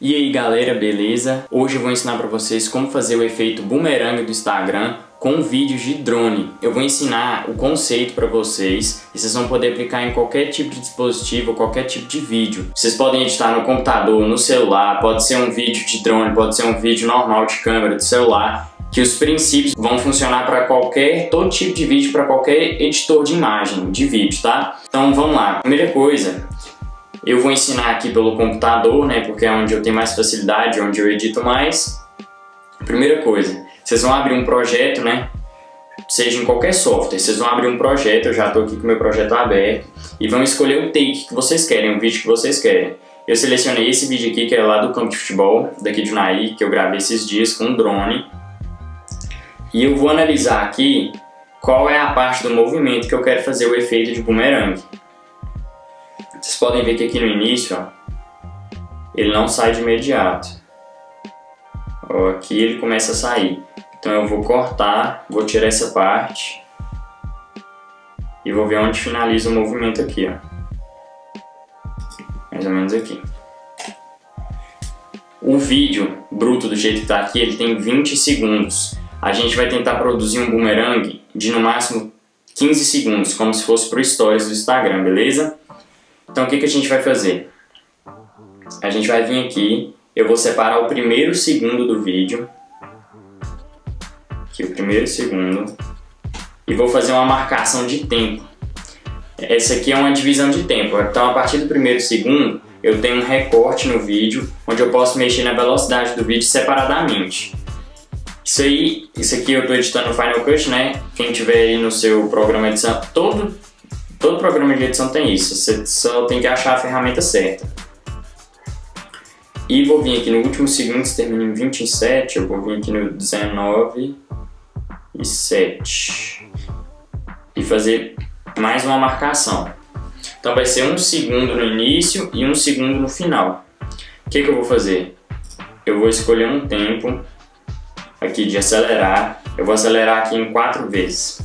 E aí galera, beleza? Hoje eu vou ensinar para vocês como fazer o efeito boomerang do Instagram com vídeos de drone. Eu vou ensinar o conceito para vocês e vocês vão poder aplicar em qualquer tipo de dispositivo, qualquer tipo de vídeo. Vocês podem editar no computador, no celular, pode ser um vídeo de drone, pode ser um vídeo normal de câmera do celular, que os princípios vão funcionar para qualquer, todo tipo de vídeo, para qualquer editor de imagem, de vídeo, tá? Então vamos lá. Primeira coisa, eu vou ensinar aqui pelo computador, né, porque é onde eu tenho mais facilidade, onde eu edito mais. Primeira coisa, vocês vão abrir um projeto, né, seja em qualquer software, vocês vão abrir um projeto, eu já estou aqui com o meu projeto aberto, e vão escolher o take que vocês querem, o vídeo que vocês querem. Eu selecionei esse vídeo aqui, que é lá do campo de futebol, daqui de Unaí, que eu gravei esses dias com um drone. E eu vou analisar aqui qual é a parte do movimento que eu quero fazer o efeito de boomerang. Vocês podem ver que aqui no início, ó, ele não sai de imediato. Ó, aqui ele começa a sair. Então eu vou cortar, vou tirar essa parte e vou ver onde finaliza o movimento aqui, ó. Mais ou menos aqui. O vídeo bruto do jeito que está aqui, ele tem 20 segundos. A gente vai tentar produzir um boomerang de no máximo 15 segundos, como se fosse para o Stories do Instagram, beleza? Então o que, que a gente vai fazer? A gente vai vir aqui, eu vou separar o primeiro segundo do vídeo, aqui o primeiro segundo, e vou fazer uma marcação de tempo. Essa aqui é uma divisão de tempo, então a partir do primeiro segundo eu tenho um recorte no vídeo, onde eu posso mexer na velocidade do vídeo separadamente. Isso aí, isso aqui eu estou editando no Final Cut, né? Quem tiver aí no seu programa de edição, todo Todo programa de edição tem isso, você só tem que achar a ferramenta certa. E vou vir aqui no último segundo, se termina em 27, eu vou vir aqui no 19 e 7 e fazer mais uma marcação. Então vai ser um segundo no início e um segundo no final. O que, que eu vou fazer? Eu vou escolher um tempo aqui de acelerar. Eu vou acelerar aqui em quatro vezes.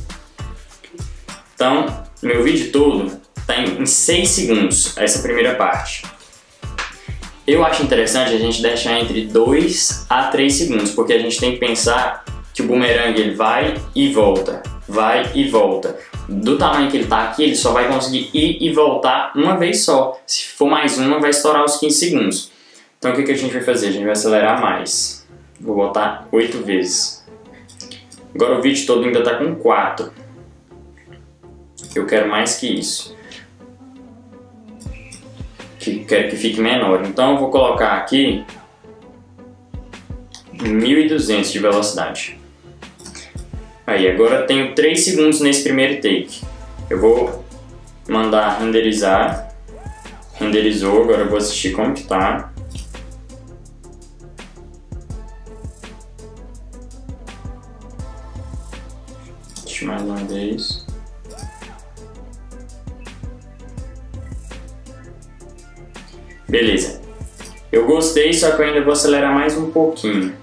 Então, meu vídeo todo está em 6 segundos, essa primeira parte. Eu acho interessante a gente deixar entre 2 a 3 segundos, porque a gente tem que pensar que o boomerang ele vai e volta, vai e volta. Do tamanho que ele está aqui, ele só vai conseguir ir e voltar uma vez só. Se for mais uma, vai estourar os 15 segundos. Então o que, que a gente vai fazer? A gente vai acelerar mais. Vou botar 8 vezes. Agora o vídeo todo ainda está com 4. Eu quero mais que isso. Que quero que fique menor. Então eu vou colocar aqui 1200 de velocidade. Aí, agora tenho 3 segundos nesse primeiro take. Eu vou mandar renderizar. Renderizou, agora eu vou assistir como que tá. Deixa mais uma vez. Beleza. Eu gostei, só que eu ainda vou acelerar mais um pouquinho.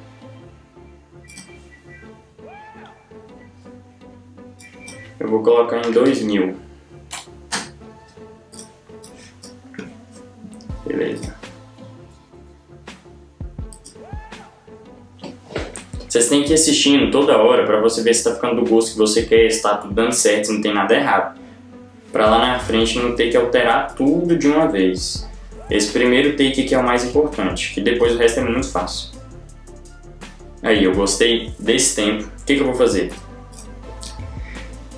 Eu vou colocar em 2000. Beleza. Vocês têm que ir assistindo toda hora para você ver se está ficando do gosto que você quer, se está tudo dando certo, se não tem nada errado. Para lá na frente não ter que alterar tudo de uma vez. Esse primeiro take aqui é o mais importante, que depois o resto é muito fácil. Aí, eu gostei desse tempo. O que, que eu vou fazer?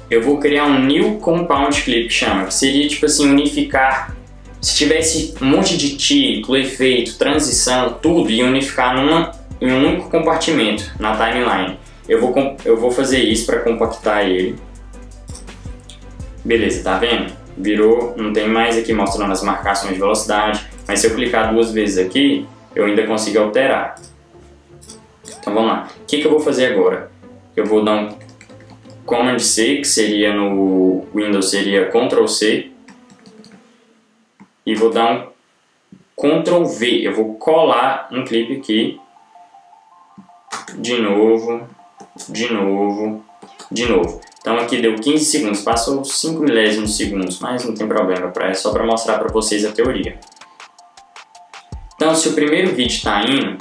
Eu vou criar um New Compound Clip, que chama. Que seria, tipo assim, unificar... Se tivesse um monte de título, efeito, transição, tudo, e unificar numa, em um único compartimento na timeline. Eu vou, eu vou fazer isso para compactar ele. Beleza, tá vendo? Virou, não tem mais aqui mostrando as marcações de velocidade, mas se eu clicar duas vezes aqui, eu ainda consigo alterar. Então vamos lá. O que, que eu vou fazer agora? Eu vou dar um Command C, que seria no Windows seria Ctrl C, e vou dar um Ctrl V. Eu vou colar um clipe aqui, de novo, de novo, de novo. Então aqui deu 15 segundos, passou 5 milésimos de segundos, mas não tem problema, é só para mostrar para vocês a teoria. Então se o primeiro vídeo está indo,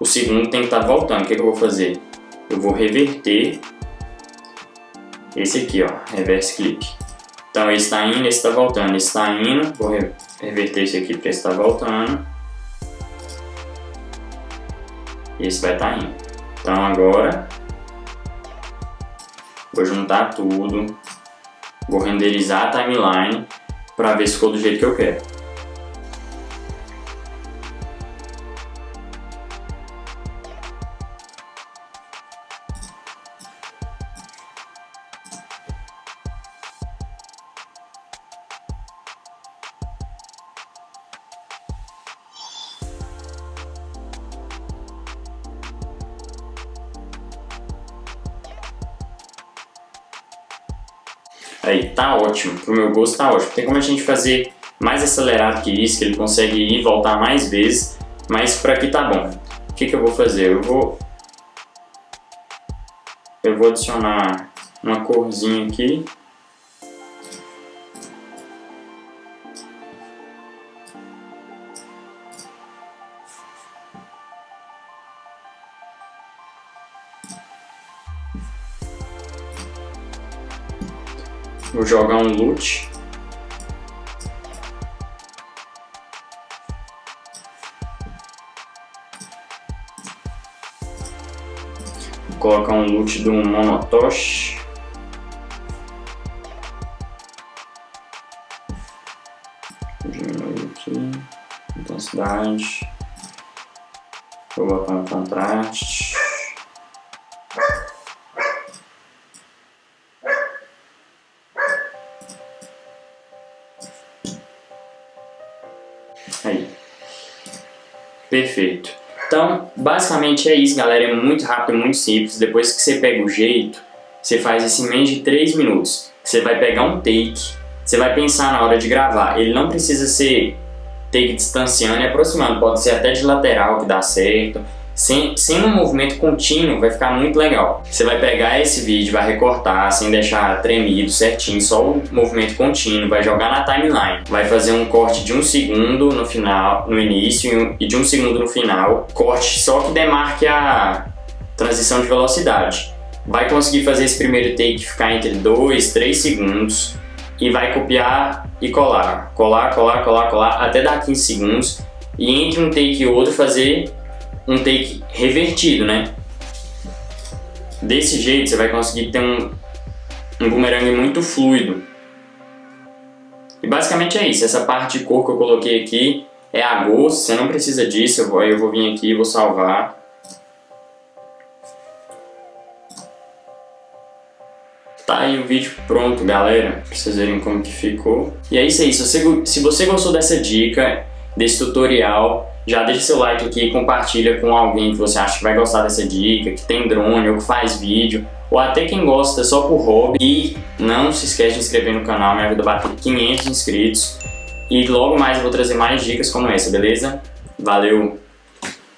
o segundo tem que estar tá voltando. O que, que, eu vou fazer? Eu vou reverter esse aqui, ó, reverse click. Então, esse está indo, esse está voltando, esse está indo. Vou reverter esse aqui para esse estar tá voltando. Esse vai estar tá indo. Então, agora, vou juntar tudo. Vou renderizar a timeline para ver se ficou do jeito que eu quero. Aí, tá ótimo. Pro meu gosto tá ótimo. Tem como a gente fazer mais acelerado que isso, que ele consegue ir e voltar mais vezes, mas por aqui tá bom. O que, que eu vou fazer? Eu vou... Eu vou adicionar uma corzinha aqui. Vou jogar um loot. Vou colocar um loot do Monotosh. Diminuir aqui. Intensidade. Vou botar um contraste. Perfeito. Então, basicamente é isso, galera. É muito rápido, muito simples. Depois que você pega o jeito, você faz isso em menos de 3 minutos. Você vai pegar um take, você vai pensar na hora de gravar. Ele não precisa ser take distanciando e aproximando, pode ser até de lateral que dá certo sem, sem um movimento contínuo vai ficar muito legal. Você vai pegar esse vídeo, vai recortar sem deixar tremido certinho, só o movimento contínuo, vai jogar na timeline, vai fazer um corte de um segundo no final, no início e de um segundo no final, corte só que demarque a transição de velocidade. Vai conseguir fazer esse primeiro take ficar entre 2, 3 segundos e vai copiar e colar, colar, colar, colar, colar até dar 15 segundos e entre um take e outro fazer um take revertido, né? Desse jeito você vai conseguir ter um, um boomerang muito fluido. E basicamente é isso, essa parte de cor que eu coloquei aqui é a gosto, você não precisa disso, eu vou, eu vou vir aqui e vou salvar. Tá aí o vídeo pronto, galera, pra vocês verem como que ficou. E é isso aí, se você, se você gostou dessa dica, desse tutorial, já deixa seu like aqui compartilha com alguém que você acha que vai gostar dessa dica, que tem drone ou que faz vídeo, ou até quem gosta só por hobby. E não se esquece de inscrever no canal, me ajuda a bater 500 inscritos. E logo mais eu vou trazer mais dicas como essa, beleza? Valeu!